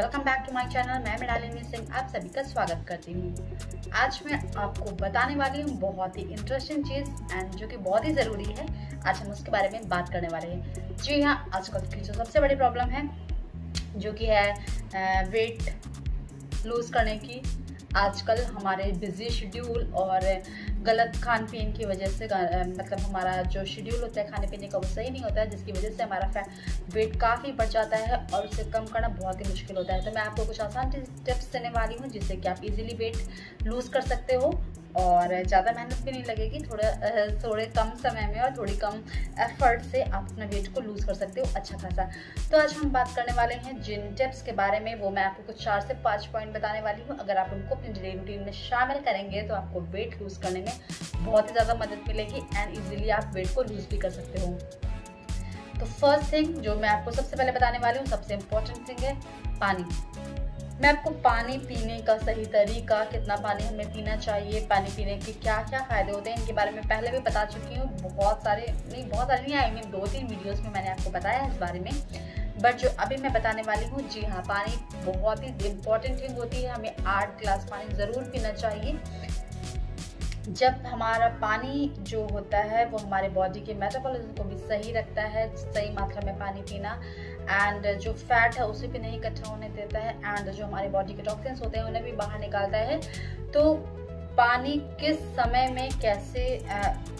Welcome back to my channel मैं मृणालिनी सिंह आप सभी का स्वागत करती हूँ। आज मैं आपको बताने वाली हूँ बहुत ही इंटरेस्टिंग चीज़ एंड जो कि बहुत ही ज़रूरी है। आज हम उसके बारे में बात करने वाले हैं। जी हाँ आजकल की जो सबसे बड़ी प्रॉब्लम है, जो कि है वेट लूज़ करने की। आजकल हमारे बिज़ी शेड्यूल और गलत खान पीन की वजह से मतलब हमारा जो शेड्यूल होता है खाने पीने का वो सही नहीं होता है, जिसकी वजह से हमारा फैट वेट काफ़ी बढ़ जाता है और उसे कम करना बहुत ही मुश्किल होता है। तो मैं आपको कुछ आसान टिप्स देने वाली हूँ जिससे कि आप इजीली वेट लूज़ कर सकते हो। और ज़्यादा मेहनत भी नहीं लगेगी, थोड़ा थोड़े कम समय में और थोड़ी कम एफर्ट से आप अपना वेट को लूज़ कर सकते हो अच्छा खासा। तो आज हम बात करने वाले हैं जिन टिप्स के बारे में, वो मैं आपको कुछ चार से पाँच पॉइंट बताने वाली हूँ। अगर आप उनको अपनी डेली रूटीन में शामिल करेंगे तो आपको वेट लूज़ करने में बहुत ही ज़्यादा मदद मिलेगी एंड ईजिली आप वेट को लूज़ भी कर सकते हो। तो फ़र्स्ट थिंग जो मैं आपको सबसे पहले बताने वाली हूँ, सबसे इम्पोर्टेंट थिंग है पानी। मैं आपको पानी पीने का सही तरीका, कितना पानी हमें पीना चाहिए, पानी पीने के क्या क्या फ़ायदे होते हैं, इनके बारे में पहले भी बता चुकी हूँ। बहुत सारे, नहीं, बहुत सारे नहीं आई मीन दो तीन वीडियोस में मैंने आपको बताया इस बारे में। बट जो अभी मैं बताने वाली हूँ, जी हाँ पानी बहुत ही इम्पोर्टेंट थिंग होती है, हमें आठ गिलास पानी ज़रूर पीना चाहिए। जब हमारा पानी जो होता है, वो हमारे बॉडी के मेटाबॉलिज्म को भी सही रखता है, सही मात्रा में पानी पीना एंड जो फैट है, उसे भी नहीं इकट्ठा होने देता है। एंड जो हमारे बॉडी के टॉक्सिन्स होते हैं, उन्हें भी बाहर निकालता है। तो पानी किस समय में कैसे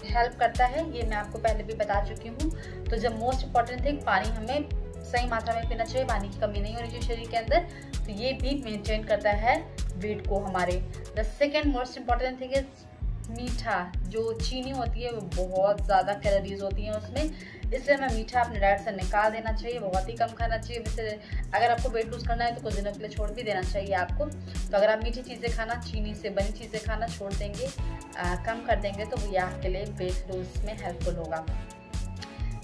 हेल्प करता है, ये मैं आपको पहले भी बता चुकी हूँ। तो जब मोस्ट इंपॉर्टेंट थिंग पानी हमें सही मात्रा में पीना चाहिए, पानी की कमी नहीं होनी चाहिए शरीर के अंदर तो ये भी मेंटेन करता है वेट को हमारे। The second most important thing is मीठा। जो चीनी होती है, वो बहुत ज़्यादा कैलोरीज होती हैं उसमें। इसलिए हमें मीठा अपने डाइट से निकाल देना चाहिए बहुत ही कम खाना चाहिए। वैसे अगर आपको वेट लूज़ करना है तो कुछ दिनों के लिए छोड़ भी देना चाहिए आपको। तो अगर आप मीठी चीज़ें खाना चीनी से बनी चीज़ें खाना छोड़ देंगे आ, कम कर देंगे तो ये आपके लिए वेट लूज में हेल्पफुल होगा।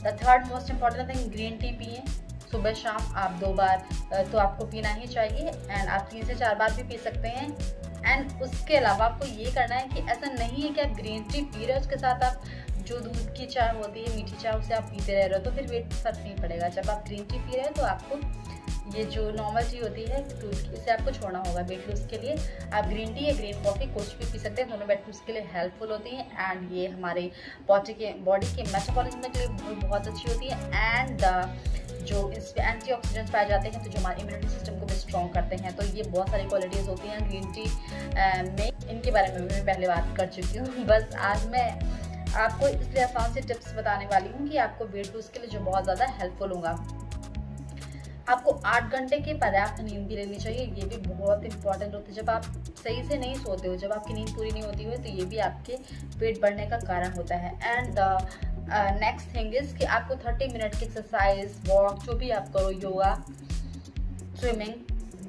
The third most important thing green tea पिए। सुबह शाम आप दो बार तो आपको पीना ही चाहिए। एंड आप तीन से चार बार भी पी सकते हैं। एंड उसके अलावा आपको ये करना है कि ऐसा नहीं है कि आप ग्रीन टी पी रहे हो उसके साथ आप। जो दूध की चाय होती है, मीठी चाय, उसे आप पीते रह रहे हो तो फिर वेट फ़र्क नहीं पड़ेगा। जब आप ग्रीन टी पी रहे हो तो आपको ये जो नॉर्मल टी होती है दूध की इसे आपको छोड़ना होगा वेट लूज के लिए। आप ग्रीन टी या ग्रीन कॉफ़ी कुछ भी पी सकते हैं, दोनों वेट लूज के लिए हेल्पफुल होती हैं। एंड ये हमारे बॉडी के बॉडी के मेटाबॉलिज्म के लिए बहुत अच्छी होती है। एंड जो इसमें एंटी ऑक्सीडेंट्स पाए जाते हैं तो जो हमारे इम्यूनिटी सिस्टम को भी स्ट्रॉन्ग करते हैं। तो ये बहुत सारी क्वालिटीज़ होती हैं ग्रीन टी में। इनके बारे में भी मैं पहले बात कर चुकी हूँ। बस आज मैं आपको इसलिए आसान से टिप्स बताने वाली हूँ कि आपको वेट लूज के लिए जो बहुत ज़्यादा हेल्पफुल होगा। आपको आठ घंटे की पर्याप्त नींद भी लेनी चाहिए, ये भी बहुत इंपॉर्टेंट होती है। जब आप सही से नहीं सोते हो, जब आपकी नींद पूरी नहीं होती है तो ये भी आपके पेट बढ़ने का कारण होता है। And the next thing is कि आपको 30 मिनट की एक्सरसाइज वॉक जो भी आप करो योगा स्विमिंग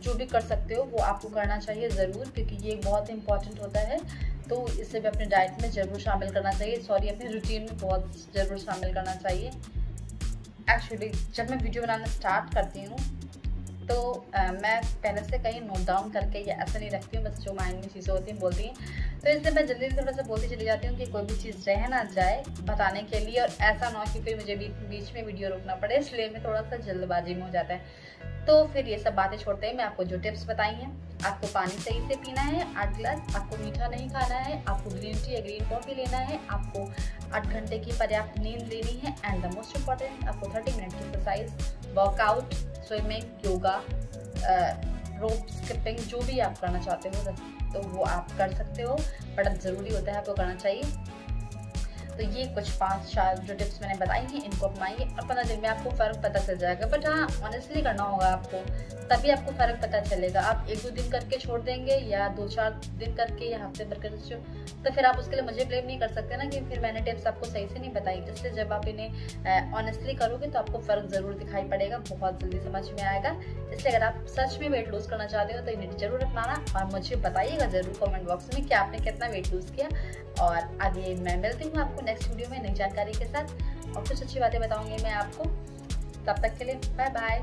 जो भी कर सकते हो, वो आपको करना चाहिए ज़रूर, क्योंकि ये बहुत इंपॉर्टेंट होता है। तो इसे भी अपने डाइट में ज़रूर शामिल करना चाहिए। सॉरी अपने रूटीन में बहुत ज़रूर शामिल करना चाहिए। एक्चुअली जब मैं वीडियो बनाना स्टार्ट करती हूँ तो आ, मैं पहले से कहीं नोट डाउन करके या ऐसा नहीं रखती हूँ बस जो माइंड में चीज़ें होती हैं बोलती हैं। तो इसलिए मैं जल्दी थोड़ा सा बोलती चली जाती हूँ कि कोई भी चीज़ रह ना जाए बताने के लिए और ऐसा ना हो कि फिर मुझे बीच में वीडियो रोकना पड़े इसलिए मैं थोड़ा सा जल्दबाजी में हो जाता है। तो फिर ये सब बातें छोड़ते हैं मैं आपको जो टिप्स बताई हैं, आपको पानी सही से पीना है, आठ ग्लास, आपको मीठा नहीं खाना है, आपको ग्रीन टी या ग्रीन कॉफ़ी लेना है, आपको आठ घंटे की पर्याप्त नींद लेनी है एंड द मोस्ट इंपॉर्टेंट आपको थर्टी मिनट की exercise workout swimming yoga rope skipping जो भी आप करना चाहते हो तो वो आप कर सकते हो बट ज़रूरी होता है आपको करना चाहिए। तो ये कुछ पाँच चार जो टिप्स मैंने बताई हैं, इनको अपनाइए और पंद्रह दिन में आपको फ़र्क पता चल जाएगा। बट हाँ ऑनेस्टली करना होगा आपको, तभी आपको फ़र्क पता चलेगा। आप एक दो दिन करके छोड़ देंगे या दो चार दिन करके या हफ़्ते भर करके तो फिर आप उसके लिए मुझे ब्लेम नहीं कर सकते ना कि फिर मैंने टिप्स आपको सही से नहीं बताई। इसलिए जब आप इन्हें ऑनेस्टली करोगे तो आपको फ़र्क ज़रूर दिखाई पड़ेगा, बहुत जल्दी समझ में आएगा। इसलिए अगर आप सच में वेट लूज़ करना चाहते हो तो इन्हें ज़रूर अपनाना और मुझे बताइएगा ज़रूर कॉमेंट बॉक्स में कि आपने कितना वेट लूज़ किया। और आगे मैं मिलती हूँ आपको नेक्स्ट वीडियो में नई जानकारी के साथ। और कुछ अच्छी बातें बताऊँगी मैं आपको। तब तक के लिए बाय बाय